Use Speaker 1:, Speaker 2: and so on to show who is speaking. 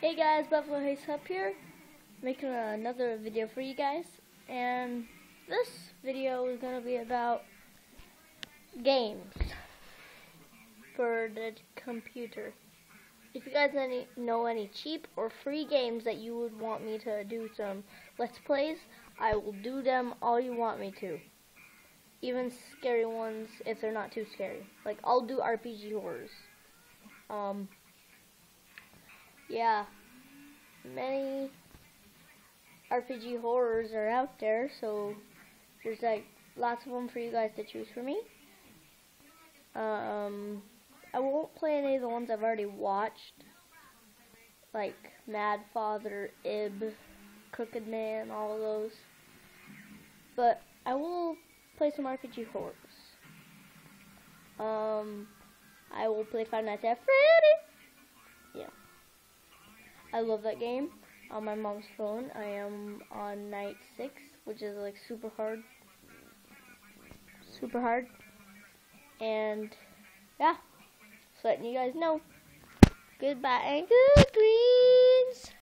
Speaker 1: Hey guys, Buffalo Haze up here, making another video for you guys, and this video is going to be about games for the computer. If you guys any, know any cheap or free games that you would want me to do some Let's Plays, I will do them all you want me to. Even scary ones if they're not too scary. Like, I'll do RPG horrors. Um, yeah, many RPG horrors are out there, so there's like lots of them for you guys to choose for me. Um, I won't play any of the ones I've already watched, like Mad Father, Ib, Crooked Man, all of those. But I will play some RPG horrors. Um, I will play Five Nights at Freddy. I love that game. On my mom's phone, I am on night six, which is like super hard. Super hard. And yeah, just letting you guys know. Goodbye and good greens.